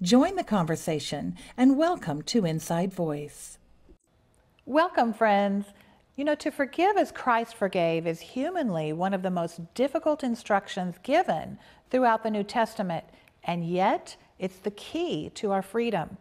Join the conversation and welcome to Inside Voice. Welcome, friends. You know, to forgive as Christ forgave is humanly one of the most difficult instructions given throughout the New Testament, and yet it's the key to our freedom.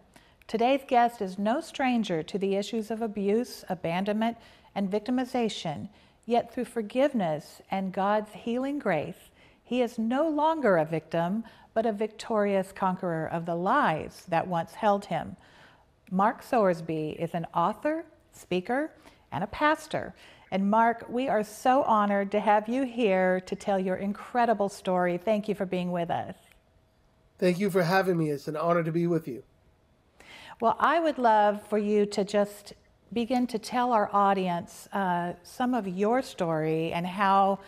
Today's guest is no stranger to the issues of abuse, abandonment, and victimization, yet through forgiveness and God's healing grace, he is no longer a victim, but a victorious conqueror of the lies that once held him. Mark Sowersby is an author, speaker, and a pastor. And Mark, we are so honored to have you here to tell your incredible story. Thank you for being with us. Thank you for having me. It's an honor to be with you. Well, I would love for you to just begin to tell our audience uh, some of your story and how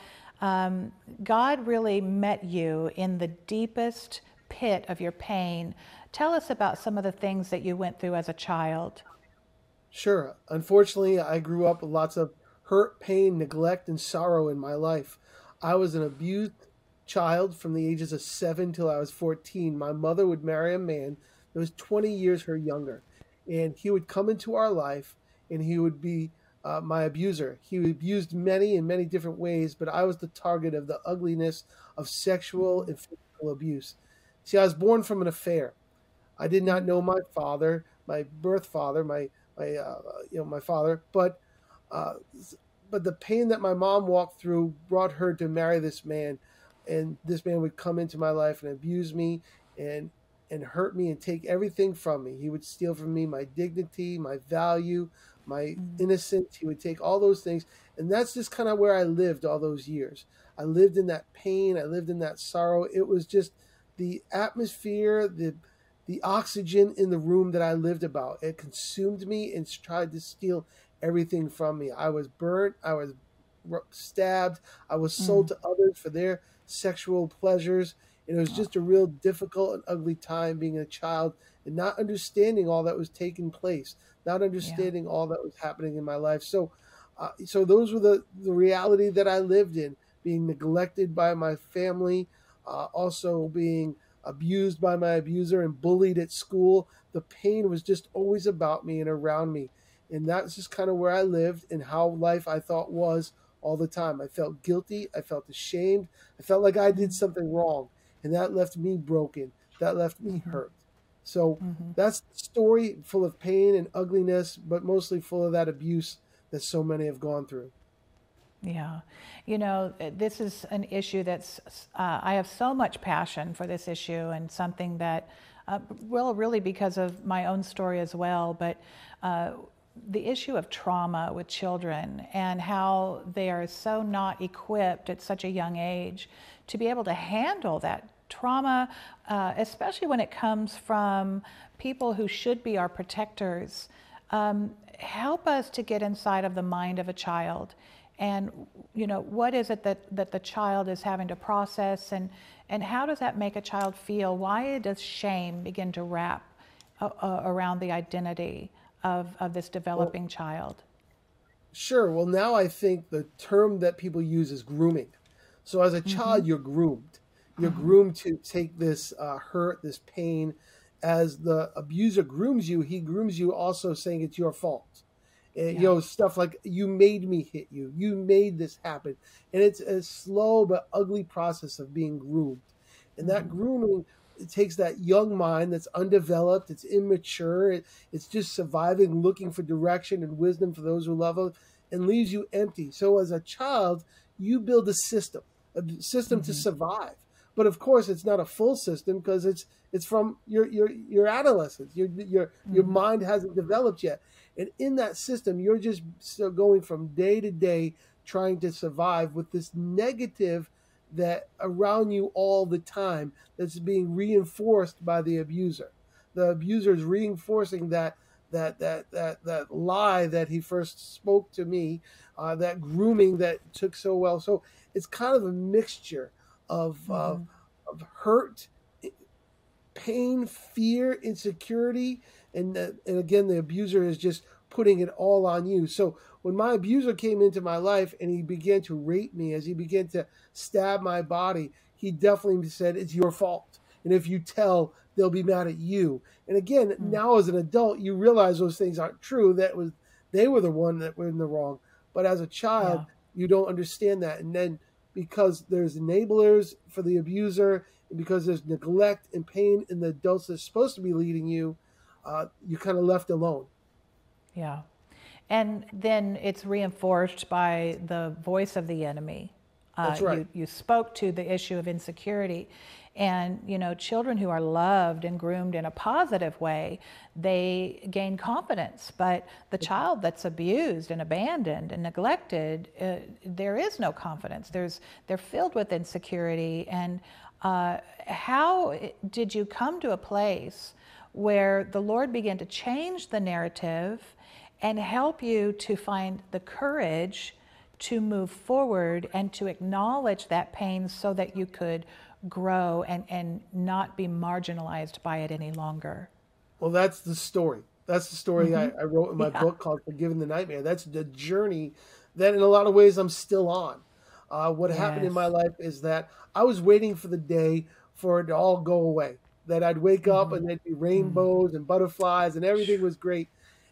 um, God really met you in the deepest pit of your pain. Tell us about some of the things that you went through as a child. Sure. Unfortunately, I grew up with lots of hurt, pain, neglect, and sorrow in my life. I was an abused child from the ages of seven till I was 14. My mother would marry a man that was 20 years her younger, and he would come into our life and he would be uh, my abuser. He abused many in many different ways, but I was the target of the ugliness of sexual and physical abuse. See, I was born from an affair. I did not know my father, my birth father, my my uh, you know my father, but uh, but the pain that my mom walked through brought her to marry this man, and this man would come into my life and abuse me and and hurt me and take everything from me. He would steal from me my dignity, my value, my mm-hmm. innocence. He would take all those things. And that's just kind of where I lived all those years. I lived in that pain. I lived in that sorrow. It was just the atmosphere, the the oxygen in the room that I lived about. It consumed me and tried to steal everything from me. I was burnt. I was stabbed. I was sold mm. to others for their sexual pleasures. And it was just a real difficult and ugly time being a child and not understanding all that was taking place not understanding yeah. all that was happening in my life. So, uh, so those were the the reality that I lived in, being neglected by my family, uh, also being abused by my abuser and bullied at school. The pain was just always about me and around me, and that's just kind of where I lived and how life I thought was all the time. I felt guilty. I felt ashamed. I felt like I did something wrong, and that left me broken. That left me hurt. So mm-hmm. that's story full of pain and ugliness, but mostly full of that abuse that so many have gone through. Yeah. You know, this is an issue that's, uh, I have so much passion for this issue and something that, uh, well, really because of my own story as well, but uh, the issue of trauma with children and how they are so not equipped at such a young age to be able to handle that trauma, uh, especially when it comes from people who should be our protectors, um, help us to get inside of the mind of a child. And you know, what is it that, that the child is having to process, and and how does that make a child feel? Why does shame begin to wrap uh, uh, around the identity of of this developing well, child? Sure. Well, now I think the term that people use is grooming. So as a mm-hmm. child, you're groomed. You're groomed to take this uh, hurt, this pain. As the abuser grooms you, he grooms you also saying it's your fault. And, yeah. You know, stuff like, you made me hit you. You made this happen. And it's a slow but ugly process of being groomed. And that mm-hmm. grooming it takes that young mind that's undeveloped, it's immature, it, it's just surviving, looking for direction and wisdom for those who love it, and leaves you empty. So as a child, you build a system, a system mm-hmm. to survive. But of course, it's not a full system because it's it's from your your your adolescence. Your your mm-hmm. your mind hasn't developed yet, and in that system, you're just still going from day to day trying to survive with this negative that around you all the time that's being reinforced by the abuser. The abuser is reinforcing that that that that that lie that he first spoke to me, uh, that grooming that took so well. So it's kind of a mixture of mm-hmm. of, of hurt, pain, fear, insecurity, and and again the abuser is just putting it all on you. So when my abuser came into my life and he began to rape me as he began to stab my body, he definitely said it's your fault. And if you tell, they'll be mad at you. And again, mm. now as an adult, you realize those things aren't true. That was they were the one that were in the wrong. But as a child, yeah. you don't understand that. And then because there's enablers for the abuser, and because there's neglect and pain in the adults that's supposed to be leading you, uh, you're kind of left alone. Yeah. And then it's reinforced by the voice of the enemy. Uh, That's right. You, you spoke to the issue of insecurity. And, you know, children who are loved and groomed in a positive way, they gain confidence. But the child that's abused and abandoned and neglected, uh, there is no confidence. There's, they're filled with insecurity. And uh, how did you come to a place where the Lord began to change the narrative and help you to find the courage to move forward and to acknowledge that pain so that you could grow and, and not be marginalized by it any longer. Well, that's the story. That's the story mm-hmm. I, I, wrote in my yeah. book called Forgiving the Nightmare. That's the journey that, in a lot of ways, I'm still on. Uh, what yes. happened in my life is that I was waiting for the day for it to all go away. That I'd wake mm-hmm. up and there'd be rainbows mm-hmm. and butterflies and everything was great.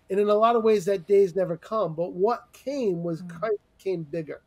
And in a lot of ways, that day's never come. But what came was mm-hmm. Christ became bigger.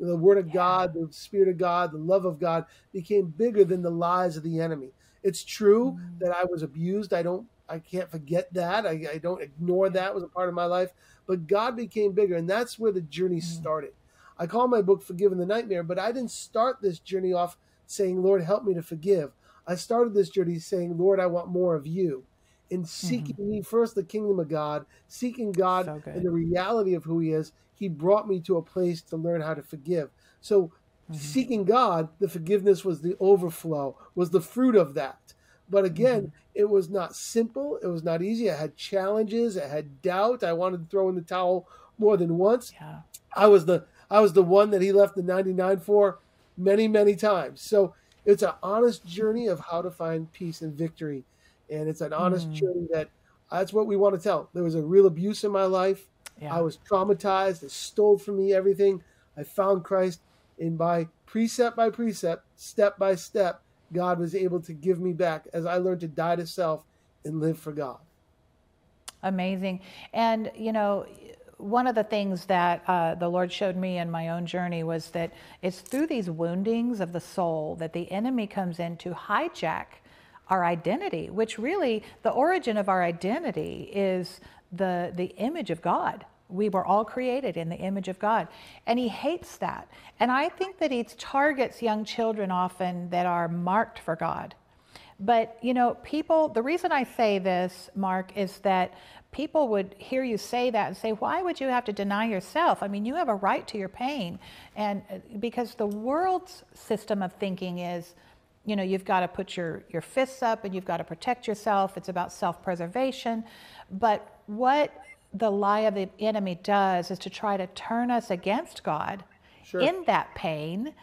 The Word of God, the Spirit of God, the love of God became bigger than the lies of the enemy. It's true mm. that I was abused. I don't, I can't forget that. I, I don't ignore that was a part of my life. But God became bigger, and that's where the journey mm. started. I call my book "Forgiving the Nightmare," but I didn't start this journey off saying, "Lord, help me to forgive." I started this journey saying, "Lord, I want more of you." In seeking mm-hmm. me first the kingdom of God, seeking God so and the reality of who He is, He brought me to a place to learn how to forgive. So, mm-hmm. seeking God, the forgiveness was the overflow, was the fruit of that. But again, mm-hmm. it was not simple. It was not easy. I had challenges. I had doubt. I wanted to throw in the towel more than once. Yeah. I was the I was the one that He left the 99 for many, many times. So it's an honest journey of how to find peace and victory and it's an honest mm. journey that that's what we want to tell. There was a real abuse in my life. Yeah. I was traumatized. It stole from me everything. I found Christ, and by precept by precept, step by step, God was able to give me back as I learned to die to self and live for God. Amazing. And, you know, one of the things that uh, the Lord showed me in my own journey was that it's through these woundings of the soul that the enemy comes in to hijack our identity, which really the origin of our identity is the, the image of God. We were all created in the image of God. And he hates that. And I think that he targets young children often that are marked for God. But, you know, people, the reason I say this, Mark, is that people would hear you say that and say, why would you have to deny yourself? I mean, you have a right to your pain. And uh, because the world's system of thinking is, you know, you've got to put your, your fists up and you've got to protect yourself. It's about self preservation. But what the lie of the enemy does is to try to turn us against God sure. in that pain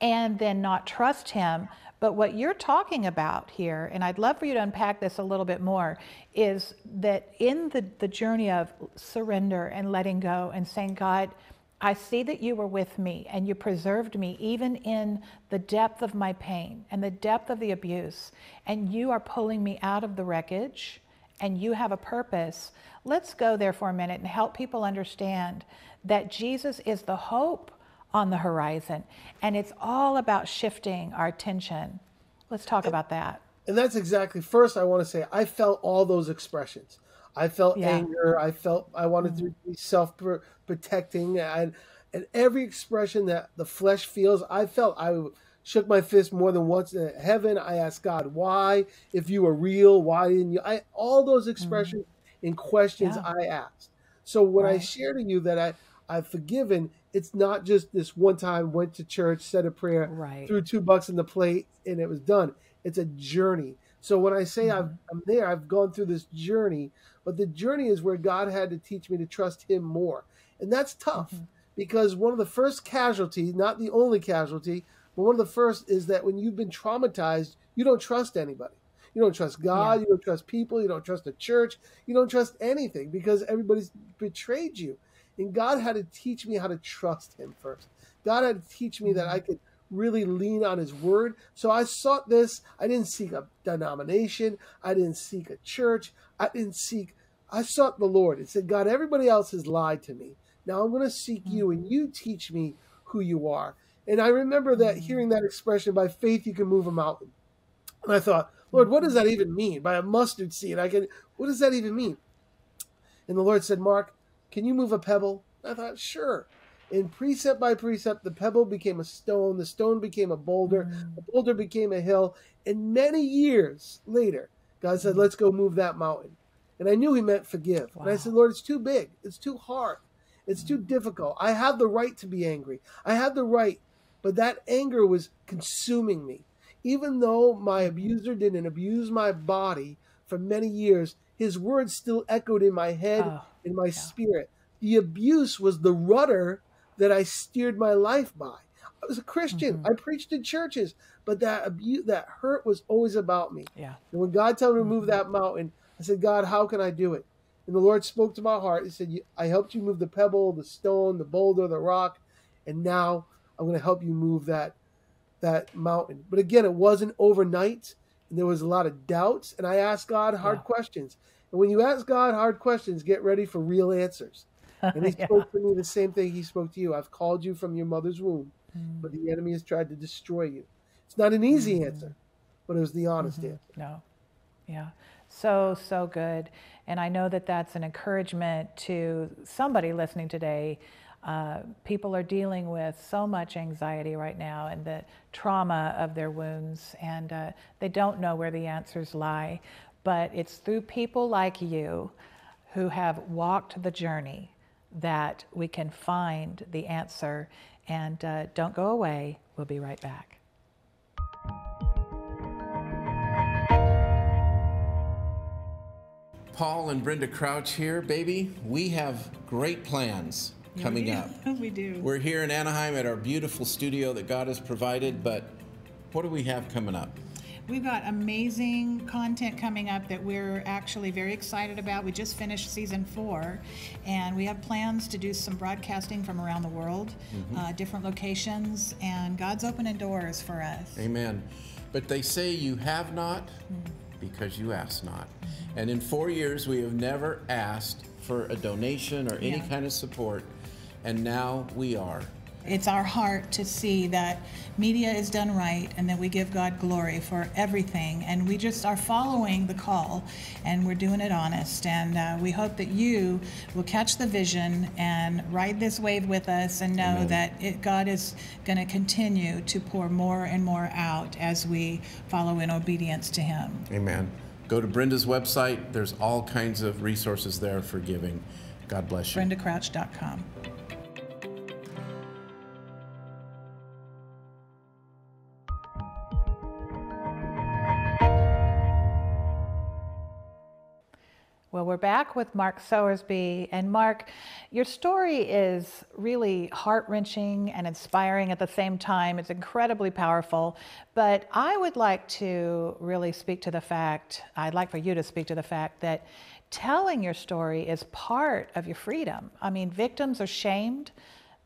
and then not trust Him. But what you're talking about here, and I'd love for you to unpack this a little bit more, is that in the, the journey of surrender and letting go and saying, God, I see that you were with me and you preserved me even in the depth of my pain and the depth of the abuse. And you are pulling me out of the wreckage and you have a purpose. Let's go there for a minute and help people understand that Jesus is the hope on the horizon. And it's all about shifting our attention. Let's talk and, about that. And that's exactly, first, I want to say, I felt all those expressions. I felt yeah. anger. I felt I wanted mm-hmm. to be self protecting, and and every expression that the flesh feels, I felt I shook my fist more than once in heaven. I asked God, why? If you were real, why didn't you? I all those mm-hmm. expressions mm-hmm. and questions yeah. I asked. So when right. I share to you that I I've forgiven, it's not just this one time went to church, said a prayer, right. threw two bucks in the plate, and it was done. It's a journey. So when I say mm-hmm. i am there, I've gone through this journey, but the journey is where God had to teach me to trust Him more. And that's tough mm-hmm. because one of the first casualties, not the only casualty, but one of the first is that when you've been traumatized, you don't trust anybody. You don't trust God, yeah. you don't trust people, you don't trust the church, you don't trust anything because everybody's betrayed you. And God had to teach me how to trust Him first. God had to teach me that I mm-hmm. could really lean on his word. So I sought this. I didn't seek a denomination. I didn't seek a church. I didn't seek, I sought the Lord and said, God, everybody else has lied to me. Now I'm going to seek you mm. and you teach me who you are. And I remember that mm. hearing that expression, by faith you can move a mountain. And I thought, Lord, what does that even mean? By a mustard seed, I can, what does that even mean? And the Lord said, Mark, can you move a pebble? I thought, sure. And precept by precept, the pebble became a stone, the stone became a boulder, Mm. the boulder became a hill. And many years later, God said, mm. let's go move that mountain. And I knew he meant forgive. And I said, Lord, it's too big. It's too hard. It's too mm. difficult. I have the right to be angry. I have the right, but that anger was consuming me. Even though my mm. abuser didn't abuse my body for many years, his words still echoed in my head, Oh, in my spirit. The abuse was the rudder that I steered my life by. I was a Christian. Mhm. I preached in churches, but that abuse, that hurt was always about me. yeah. And when God told me to move Mhm. that mountain, I said, God, how can I do it? And the Lord spoke to my heart. He said, I helped you move the pebble, the stone, the boulder, the rock, and now I'm going to help you move that that mountain. But again, it wasn't overnight, and there was a lot of doubts. And I asked God hard Yeah. questions. And when you ask God hard questions, get ready for real answers. And He Yeah. spoke to me the same thing He spoke to you. I've called you from your mother's womb, Mm. but the enemy has tried to destroy you. It's not an easy Mhm. answer, but it was the honest Mhm. answer. No. Yeah. So, so good. And I know that that's an encouragement to somebody listening today. Uh, people are dealing with so much anxiety right now and the trauma of their wounds, and uh, they don't know where the answers lie. But it's through people like you who have walked the journey that we can find the answer. And uh, don't go away. We'll be right back. Paul and Brenda Crouch here, baby. We have great plans coming up. we do. We're here in Anaheim at our beautiful studio that God has provided, but what do we have coming up? We've got amazing content coming up that we're actually very excited about. We just finished season four, and we have plans to do some broadcasting from around the world, mm-hmm. uh, different locations, and God's opening doors for us. Amen. But they say you have not mm. because you ask not. Mm-hmm. And in four years, we have never asked for a donation or any Yeah. kind of support, and now we are. It's our heart to see that media is done right and that we give God glory for everything. And we just are following the call and we're doing it honest. And uh, we hope that you will catch the vision and ride this wave with us and know Amen. that it, God is going to continue to pour more and more out as we follow in obedience to Him. Amen. Go to Brenda's website. There's all kinds of resources there for giving. God bless you. BrendaCrouch.com. we're back with Mark Sowersby. And Mark, your story is really heart wrenching and inspiring at the same time. It's incredibly powerful. But I would like to really speak to the fact, I'd like for you to speak to the fact that telling your story is part of your freedom. I mean, victims are shamed.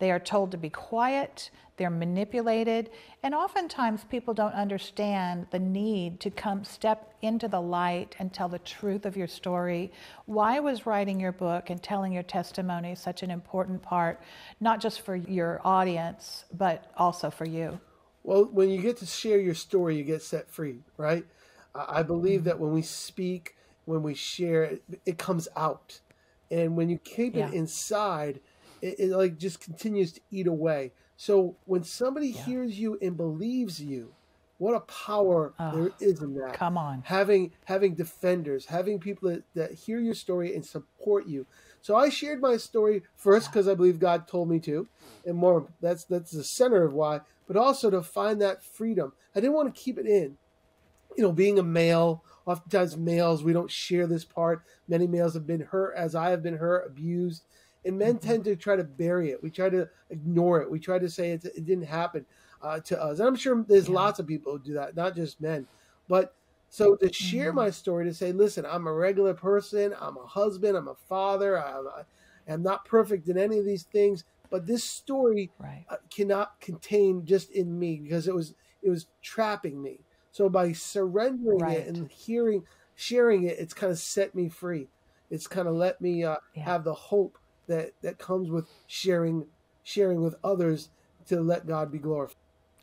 They are told to be quiet, they're manipulated, and oftentimes people don't understand the need to come step into the light and tell the truth of your story. Why was writing your book and telling your testimony such an important part, not just for your audience, but also for you? Well, when you get to share your story, you get set free, right? I believe that when we speak, when we share, it, it comes out, and when you keep it inside, it, it like just continues to eat away. So when somebody Yeah. hears you and believes you, what a power Oh, there is in that. Come on. having having defenders, having people that, that hear your story and support you. So I shared my story first because I believe God told me to, and more that's that's the center of why, but also to find that freedom. I didn't want to keep it in. You know, being a male, oftentimes males we don't share this part. Many males have been hurt as I have been hurt, abused, and men tend to try to bury it. We try to ignore it. We try to say it, it didn't happen uh, to us. And I'm sure there's Yeah. lots of people who do that, not just men. But so to share Mhm. my story, to say, listen, I'm a regular person. I'm a husband. I'm a father. I'm, I'm not perfect in any of these things. but this story Right. uh, cannot contain just in me because it was it was trapping me. So by surrendering Right. it and hearing, sharing it, it's kind of set me free. It's kind of let me uh, Yeah. have the hope that that comes with sharing, sharing with others to let God be glorified.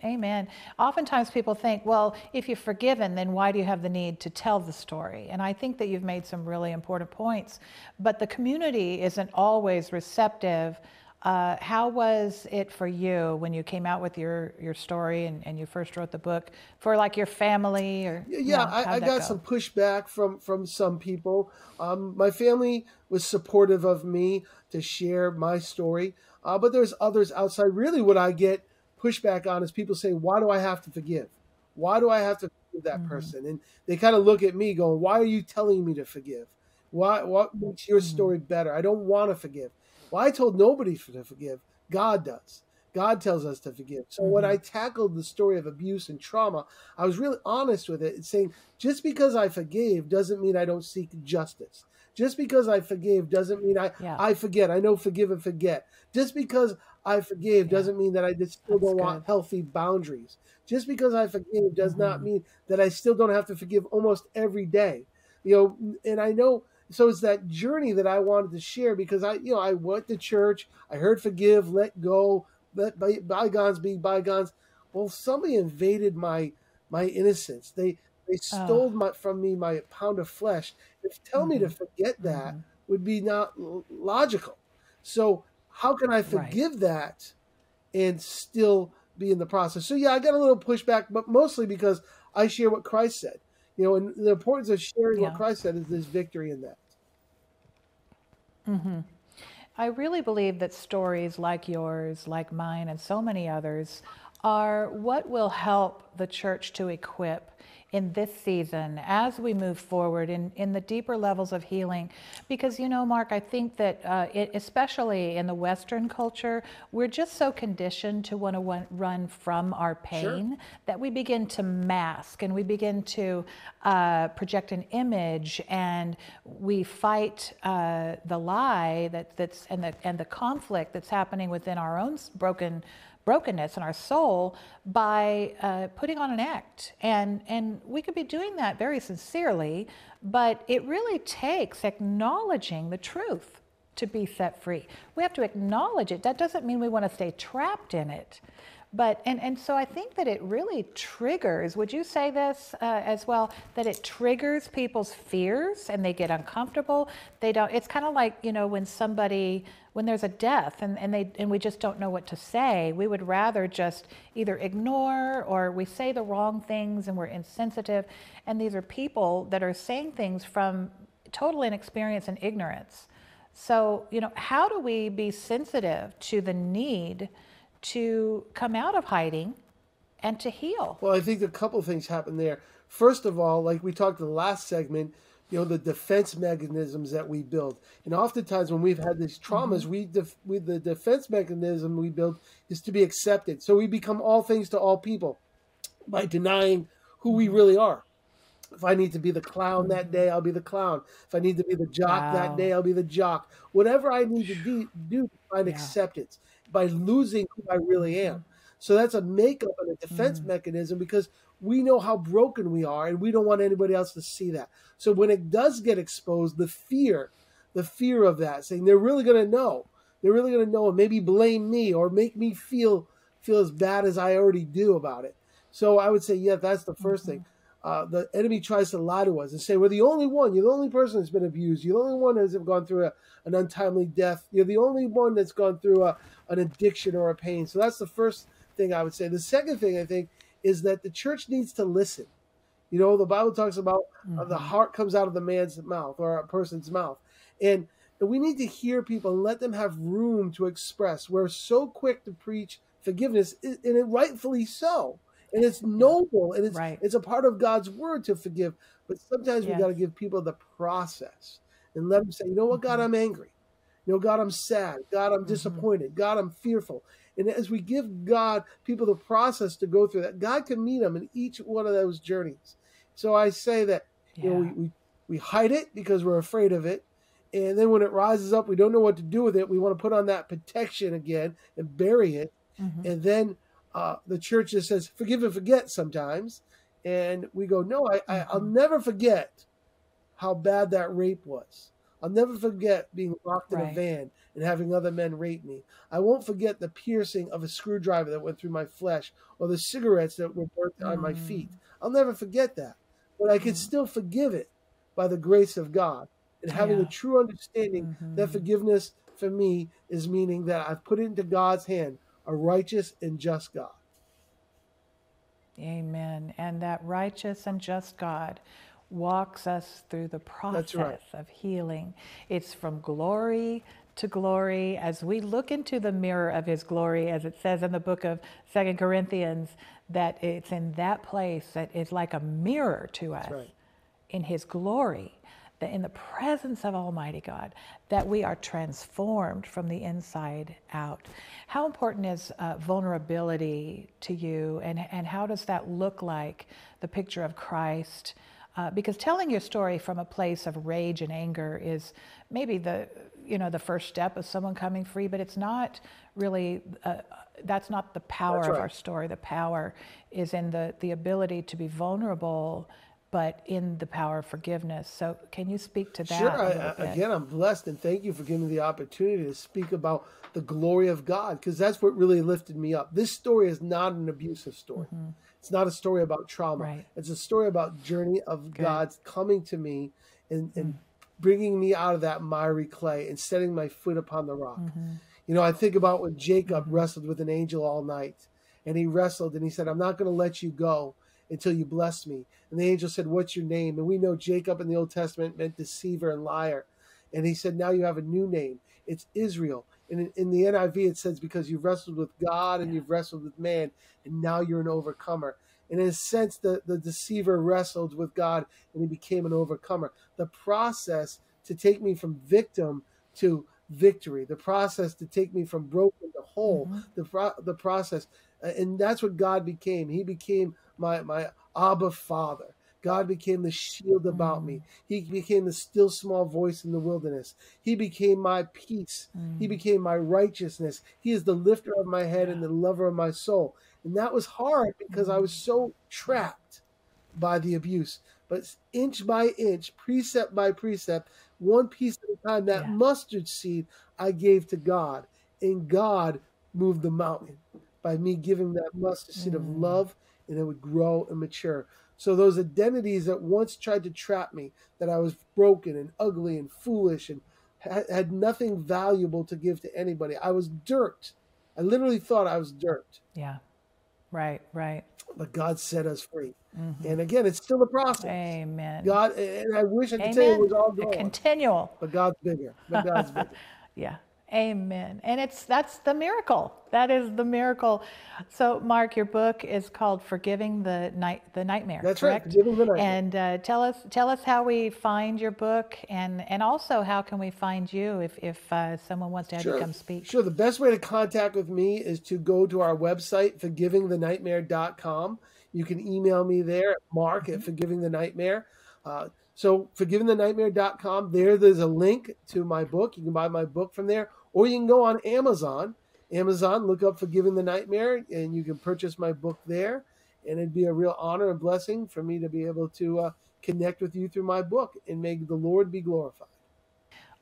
Amen. Oftentimes people think, well, if you're forgiven, then why do you have the need to tell the story? And I think that you've made some really important points. But the community isn't always receptive. Uh, how was it for you when you came out with your, your story and, and you first wrote the book for like your family or Yeah, you know, I, I got go? some pushback from from some people. Um, my family was supportive of me to share my story, uh, but there's others outside. Really, what I get pushback on is people saying, "Why do I have to forgive? Why do I have to forgive that Mm-hmm. person?" And they kind of look at me, going, "Why are you telling me to forgive? Why? What makes your Mm-hmm. story better? I don't want to forgive." Well, I told nobody to forgive. God does. God tells us to forgive. So when Mm-hmm. I tackled the story of abuse and trauma, I was really honest with it and saying, just because I forgave doesn't mean I don't seek justice. Just because I forgave doesn't mean I, Yeah. I forget. I know forgive and forget. Just because I forgave doesn't mean that I just still That's don't want healthy boundaries. Just because I forgave does Mm-hmm. not mean that I still don't have to forgive almost every day. You know, and I know so it's that journey that I wanted to share because I, you know, I went to church, I heard forgive, let go, let by- bygones be bygones. Well, somebody invaded my my innocence. They they ah. stole my, from me my pound of flesh. If tell me to mm-hmm. forget that mm-hmm. would be not logical. So how can I forgive that and still be in the process? So yeah, I got a little pushback, but mostly because I share what Christ said. You know, and the importance of sharing what Christ said is there's victory in that. Mm-hmm. I really believe that stories like yours, like mine, and so many others are what will help the church to equip in this season as we move forward in, in the deeper levels of healing. Because, you know, Mark, I think that uh, it, especially in the Western culture, we're just so conditioned to want to run from our pain that we begin to mask and we begin to uh, project an image and we fight uh, the lie that, that's and the and the conflict that's happening within our own broken brokenness in our soul by uh, putting on an act. And and we could be doing that very sincerely but it really takes acknowledging the truth to be set free. We have to acknowledge it. That doesn't mean we want to stay trapped in it but and and so I think that it really triggers. Would you say this uh, as well? That it triggers people's fears and they get uncomfortable. They don't. It's kind of like you know when somebody when there's a death and, and they and we just don't know what to say. We would rather just either ignore or we say the wrong things and we're insensitive. And these are people that are saying things from total inexperience and ignorance. So you know how do we be sensitive to the need? To come out of hiding and to heal. Well, I think a couple things happen there. First of all, like we talked in the last segment, you know, the defense mechanisms that we build. And oftentimes when we've had these traumas, mm-hmm. we, def- we the defense mechanism we build is to be accepted. So we become all things to all people by denying who we mm-hmm. really are. If I need to be the clown that mm-hmm. day, I'll be the clown. If I need to be the jock Wow. that day, I'll be the jock. Whatever I need to do, do to find Yeah. acceptance by losing who I really am. So that's a makeup and a defense mm. mechanism because we know how broken we are and we don't want anybody else to see that. So when it does get exposed, the fear, the fear of that, saying they're really going to know, they're really going to know and maybe blame me or make me feel feel as bad as I already do about it. So I would say, yeah, that's the 1st mm-hmm. thing. Uh, the enemy tries to lie to us and say, we're the only one. You're the only person that's been abused. You're the only one that's gone through a, an untimely death. You're the only one that's gone through a, an addiction or a pain. So that's the first thing I would say. The second thing I think is that the church needs to listen. You know, the Bible talks about uh, the heart comes out of the man's mouth or a person's mouth. And, and we need to hear people and let them have room to express. We're so quick to preach forgiveness, and rightfully so. And it's noble and it's Right. it's a part of God's word to forgive. But sometimes we Yes. got to give people the process and let them say, you know what, God, I'm angry. You know, God, I'm sad. God, I'm disappointed. God, I'm fearful. And as we give God people the process to go through that, God can meet them in each one of those journeys. So I say that you know we, we we hide it because we're afraid of it, And then when it rises up, we don't know what to do with it. We want to put on that protection again and bury it. Mhm. And then uh, the church just says, forgive and forget sometimes. And we go, no, I, I, I'll Mhm. never forget how bad that rape was. I'll never forget being locked in a van and having other men rape me. I won't forget the piercing of a screwdriver that went through my flesh or the cigarettes that were burnt on my feet. I'll never forget that. But I can Mm. still forgive it by the grace of God and having a true understanding that Mhm. forgiveness for me is meaning that I've put it into God's hand, a righteous and just God. Amen. And that righteous and just God walks us through the process right. of healing. It's from glory to glory as we look into the mirror of his glory, as it says in the book of Second Corinthians, that it's in that place that is like a mirror to us right. in his glory. That in the presence of Almighty God, that we are transformed from the inside out. How important is uh, vulnerability to you, and, and how does that look like the picture of Christ? Uh, because telling your story from a place of rage and anger is maybe the you know the first step of someone coming free, but it's not really. Uh, that's not the power That's of our story. The power is in the the ability to be vulnerable, but in the power of forgiveness. So, can you speak to that Sure. I, again, I'm blessed and thank you for giving me the opportunity to speak about the glory of God because that's what really lifted me up. This story is not an abusive story. It's not a story about trauma. Mm-hmm. Right. It's a story about journey of God's coming to me and, and bringing me out of that miry clay and setting my foot upon the rock. Mm-hmm. You know, I think about when Jacob wrestled with an angel all night and he wrestled and he said, I'm not going to let you go until you bless me. And the angel said, What's your name? And we know Jacob in the Old Testament meant deceiver and liar. And he said, Now you have a new name. It's Israel. And in, in the NIV, it says, Because you've wrestled with God and you've wrestled with man, and now you're an overcomer. And in a sense, the, the deceiver wrestled with God and he became an overcomer. The process to take me from victim to victory, the process to take me from broken to whole, mm-hmm. the, pro- the process. And that's what God became. He became my, my Abba Father. God became the shield about me. Mm. He became the still small voice in the wilderness. He became my peace. He mm. became my righteousness. He is the lifter of my head and the lover of my soul. And that was hard because I was mm-hmm. so trapped by the abuse. But inch by inch, precept by precept, one piece at a time, that Yeah. mustard seed I gave to God. And God moved the mountain by me giving that mustard seed of mm. love, and it would grow and mature. So those identities that once tried to trap me, that I was broken and ugly and foolish and had, had nothing valuable to give to anybody. I was dirt. I literally thought I was dirt. Yeah. Right, right. But God set us free. And again, it's still a process. Amen. God, and I wish I could tell you it was all A gone, continual. but God's bigger. But God's bigger. Yeah. Amen. And it's that's the miracle. That is the miracle. So, Mark, your book is called "Forgiving the Night the Nightmare." That's right, correct? Forgiving the Nightmare. And uh, tell us tell us how we find your book, and and also how can we find you if if uh, someone wants to have you come speak. Sure. The best way to contact with me is to go to our website, forgivingthenightmare.com. You can email me there at mark at forgivingthenightmare. Uh, so forgivingthenightmare.com, there there's a link to my book. You can buy my book from there, or you can go on Amazon. Amazon, look up Forgiving the Nightmare, and you can purchase my book there. And it'd be a real honor and blessing for me to be able to uh, connect with you through my book and make the Lord be glorified.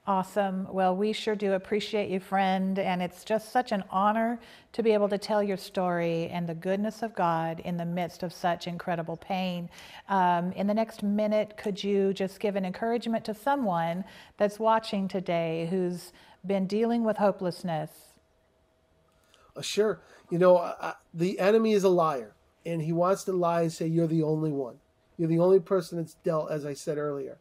Awesome. Well, we sure do appreciate you, friend. And it's just such an honor to be able to tell your story and the goodness of God in the midst of such incredible pain. Um, in the next minute, could you just give an encouragement to someone that's watching today who's been dealing with hopelessness? Uh, sure. You know, the enemy is a liar, and he wants to lie and say, You're the only one. You're the only person that's dealt, as I said earlier.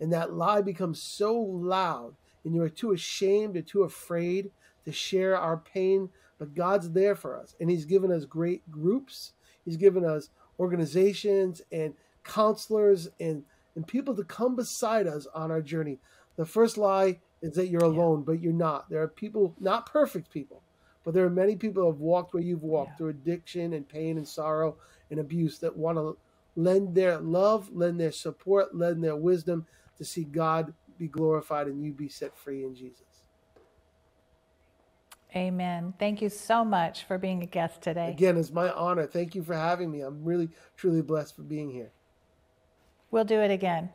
And that lie becomes so loud, and you are too ashamed or too afraid to share our pain. But God's there for us, and He's given us great groups, He's given us organizations and counselors and, and people to come beside us on our journey. The first lie is that you're alone, but you're not. There are people, not perfect people, but there are many people who have walked where you've walked Yeah. through addiction and pain and sorrow and abuse that want to lend their love, lend their support, lend their wisdom to see God be glorified and you be set free in Jesus. Amen. Thank you so much for being a guest today. Again, it's my honor. Thank you for having me. I'm really, truly blessed for being here. We'll do it again.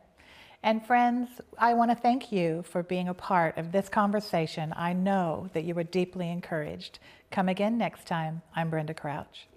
And friends, I want to thank you for being a part of this conversation. I know that you were deeply encouraged. Come again next time. I'm Brenda Crouch.